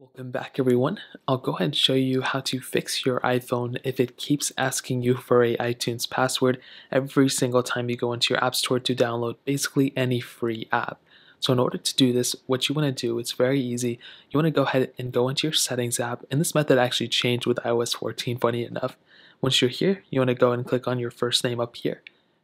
Welcome back everyone. I'll go ahead and show you how to fix your iPhone if it keeps asking you for a iTunes password every single time you go into your app store to download basically any free app. So in order to do this, what you want to do, it's very easy. You want to go ahead and go into your settings app and this method actually changed with iOS 14 funny enough. Once you're here, you want to go and click on your first name up here.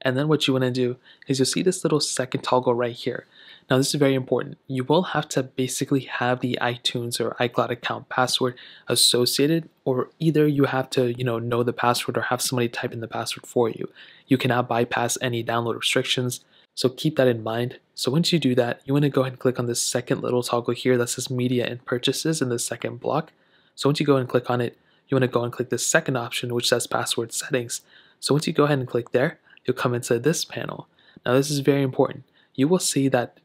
And then what you want to do is you'll see this little second toggle right here. Now this is very important. You will have to basically have the iTunes or iCloud account password associated or either you have to, you know, know the password or have somebody type in the password for you. You cannot bypass any download restrictions. So keep that in mind. So once you do that, you want to go ahead and click on this second little toggle here that says media and purchases in the second block. So once you go and click on it, you want to go and click the second option which says password settings. So once you go ahead and click there, you'll come into this panel. Now this is very important. You will see that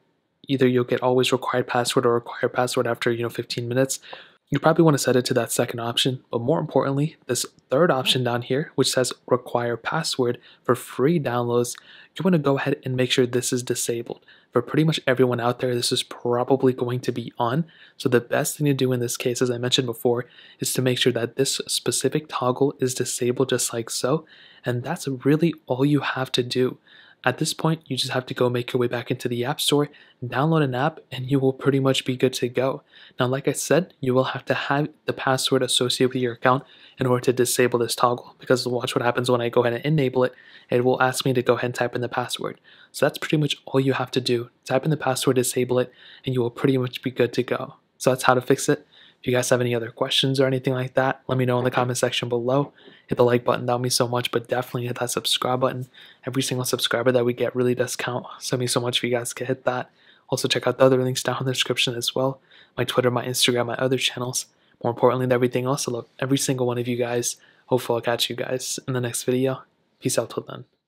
either you'll get always required password or required password after you know 15 minutes you probably want to set it to that second option but more importantly this third mm-hmm. option down here which says require password for free downloads you want to go ahead and make sure this is disabled. For pretty much everyone out there this is probably going to be on. So the best thing to do in this case as i mentioned before is to make sure that this specific toggle is disabled just like so and that's really all you have to do at this point, you just have to go make your way back into the App Store, download an app, and you will pretty much be good to go. Now, like I said, you will have to have the password associated with your account in order to disable this toggle because watch what happens when I go ahead and enable it. It will ask me to go ahead and type in the password. So that's pretty much all you have to do. Type in the password, disable it, and you will pretty much be good to go. So that's how to fix it. If you guys have any other questions or anything like that, let me know in the comment section below. Hit the like button, that would mean so much, but definitely hit that subscribe button. Every single subscriber that we get really does count, so means so much if you guys could hit that. Also check out the other links down in the description as well. My Twitter, my Instagram, my other channels. More importantly than everything else, I love every single one of you guys. Hopefully I'll catch you guys in the next video. Peace out till then.